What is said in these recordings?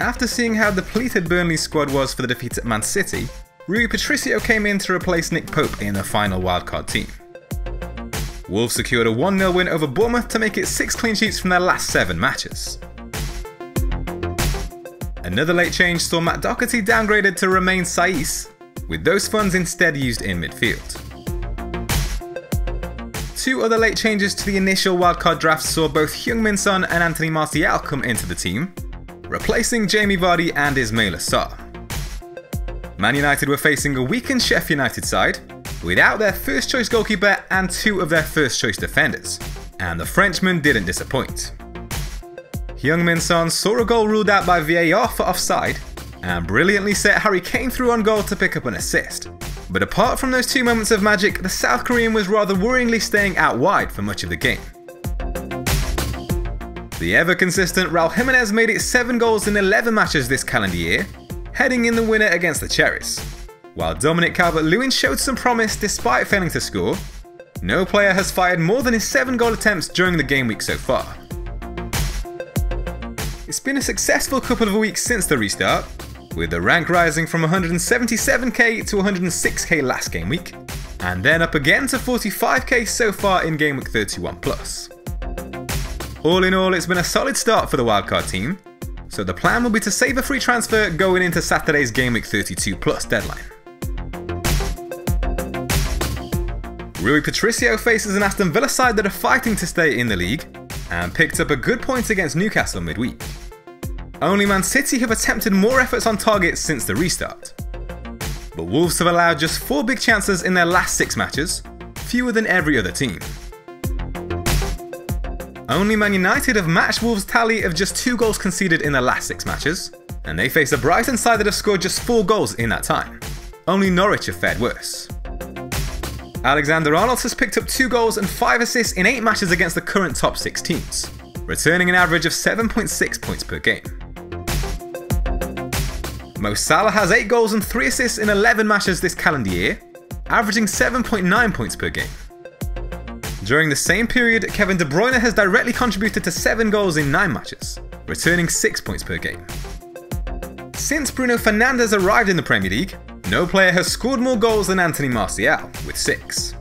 After seeing how depleted Burnley's squad was for the defeat at Man City, Rui Patricio came in to replace Nick Pope in the final wildcard team. Wolves secured a 1-0 win over Bournemouth to make it 6 clean sheets from their last 7 matches. Another late change saw Matt Doherty downgraded to Romain Saiss, with those funds instead used in midfield. Two other late changes to the initial wildcard draft saw both Heung-min Son and Anthony Martial come into the team, replacing Jamie Vardy and Ismaila Sarr. Man United were facing a weakened Sheffield United side, without their first choice goalkeeper and two of their first choice defenders, and the Frenchman didn't disappoint. Heung-min Son saw a goal ruled out by VAR for offside, and brilliantly set Harry Kane through on goal to pick up an assist. But apart from those two moments of magic, the South Korean was rather worryingly staying out wide for much of the game. The ever consistent Raul Jimenez made it 7 goals in 11 matches this calendar year, heading in the winner against the Cherries. While Dominic Calvert-Lewin showed some promise despite failing to score, no player has fired more than his 7 goal attempts during the game week so far. It's been a successful couple of weeks since the restart, with the rank rising from 177k to 106k last game week, and then up again to 45k so far in game week 31 plus. All in all, it's been a solid start for the wildcard team, so the plan will be to save a free transfer going into Saturday's game week 32 plus deadline. Rui Patricio faces an Aston Villa side that are fighting to stay in the league, and picked up a good point against Newcastle midweek. Only Man City have attempted more efforts on target since the restart. But Wolves have allowed just 4 big chances in their last 6 matches, fewer than every other team. Only Man United have matched Wolves' tally of just 2 goals conceded in their last 6 matches, and they face a Brighton side that have scored just 4 goals in that time. Only Norwich have fared worse. Alexander Arnold has picked up 2 goals and 5 assists in 8 matches against the current top 6 teams, returning an average of 7.6 points per game. Mo Salah has 8 goals and 3 assists in 11 matches this calendar year, averaging 7.9 points per game. During the same period, Kevin De Bruyne has directly contributed to 7 goals in 9 matches, returning 6 points per game. Since Bruno Fernandes arrived in the Premier League, no player has scored more goals than Anthony Martial, with 6.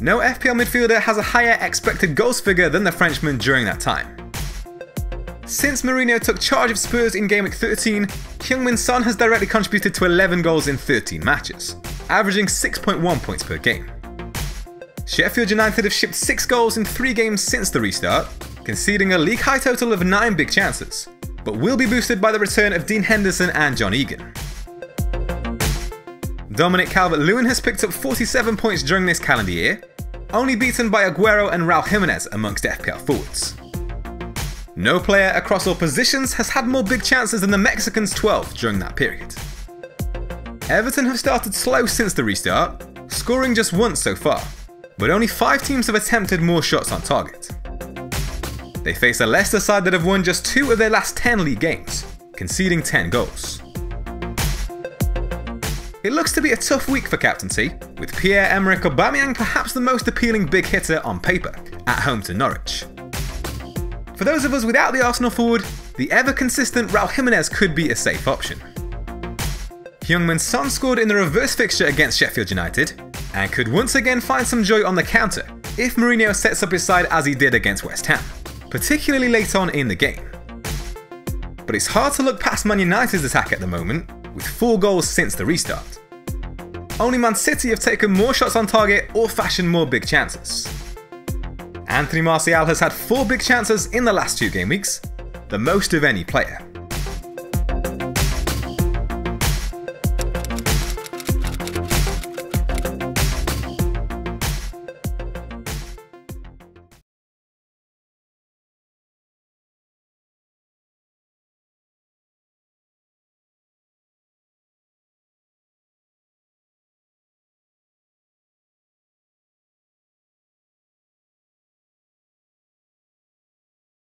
No FPL midfielder has a higher expected goals figure than the Frenchman during that time. Since Mourinho took charge of Spurs in Game Week 13, Heung-min Son has directly contributed to 11 goals in 13 matches, averaging 6.1 points per game. Sheffield United have shipped 6 goals in 3 games since the restart, conceding a league high total of 9 big chances, but will be boosted by the return of Dean Henderson and John Egan. Dominic Calvert-Lewin has picked up 47 points during this calendar year, only beaten by Aguero and Raul Jimenez amongst FPL forwards. No player across all positions has had more big chances than the Mexicans' 12 during that period. Everton have started slow since the restart, scoring just once so far, but only 5 teams have attempted more shots on target. They face a Leicester side that have won just 2 of their last 10 league games, conceding 10 goals. It looks to be a tough week for captaincy, with Pierre-Emerick Aubameyang perhaps the most appealing big hitter on paper, at home to Norwich. For those of us without the Arsenal forward, the ever-consistent Raul Jimenez could be a safe option. Heung-min Son scored in the reverse fixture against Sheffield United, and could once again find some joy on the counter if Mourinho sets up his side as he did against West Ham, particularly late on in the game. But it's hard to look past Man United's attack at the moment, with 4 goals since the restart. Only Man City have taken more shots on target or fashioned more big chances. Anthony Martial has had 4 big chances in the last two game weeks, the most of any player.